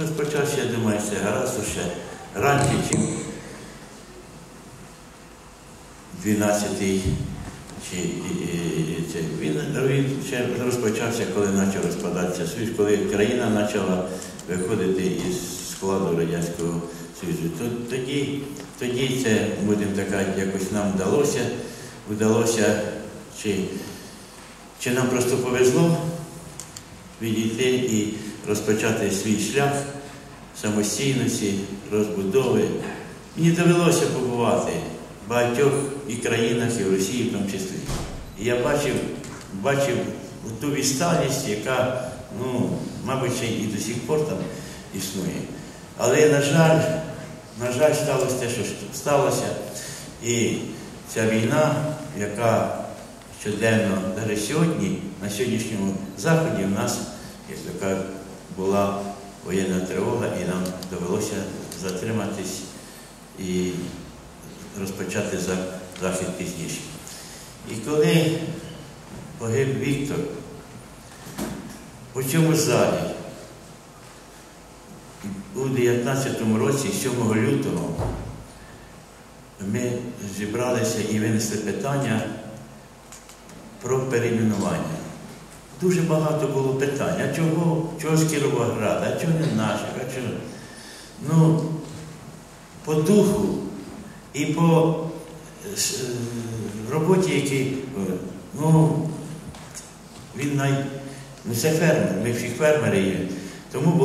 Розпочався, я думаю, це гаразд ще раніше, ніж 12-й. Чи, і- і- це, він, він ще розпочався, коли почав розпадатися Союз, коли країна почала виходити із складу Радянського Союзу. То- Тоді, тоді це, будемо так казати, якось нам вдалося, вдалося, чи, чи нам просто повезло відійти і розпочати свій шлях самостійності, розбудови. Мені довелося побувати в багатьох і країнах, і в Росії в тому числі. І я бачив, бачив ту відсталість, яка, ну, мабуть, ще і до сих пор там існує. Але, на жаль, на жаль, сталося те, що сталося. І ця війна, яка щоденно, навіть сьогодні, на сьогоднішньому заході, в нас, як така була воєнна тривога, і нам довелося затриматись і розпочати захід пізніше. І коли погиб Віктор, у цьому залі у 19-му році, 7 лютого, ми зібралися і винесли питання про перейменування. Дуже багато було питань. А чого, чого з Кіровограда, а чого не наших, а чого? Ну, по духу і по е, роботі, який, е, ну, він най... ну це фермер, ми всі фермери є. Тому було